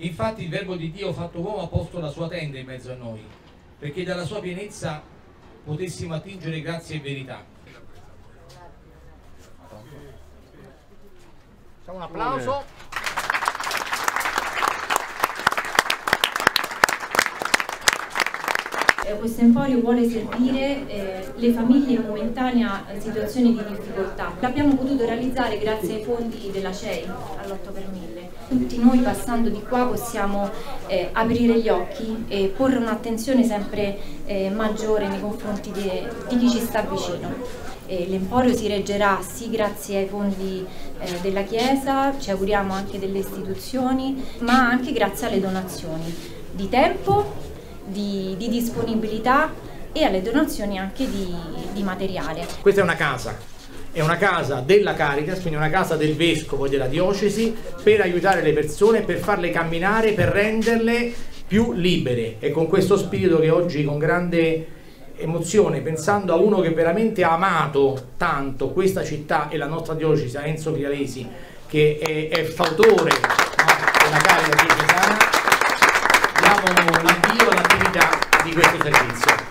Infatti il verbo di Dio fatto uomo ha posto la sua tenda in mezzo a noi, perché dalla sua pienezza potessimo attingere grazie e verità. Facciamo un applauso. Eh, Questo emporio vuole servire eh, le famiglie in momentanea situazione di difficoltà. L'abbiamo potuto realizzare grazie ai fondi della CEI all'8 per 1000. Tutti noi passando di qua possiamo eh, aprire gli occhi e porre un'attenzione sempre eh, maggiore nei confronti di, di chi ci sta vicino. L'emporio si reggerà sì grazie ai fondi eh, della Chiesa, ci auguriamo anche delle istituzioni, ma anche grazie alle donazioni di tempo, di, di disponibilità e alle donazioni anche di, di materiale. Questa è una casa, è una casa della Caritas, quindi una casa del vescovo e della diocesi per aiutare le persone, per farle camminare, per renderle più libere. E con questo spirito che oggi con grande emozione, pensando a uno che veramente ha amato tanto questa città e la nostra diocesi, Enzo Chiaresi, che è, è fautore della Caritas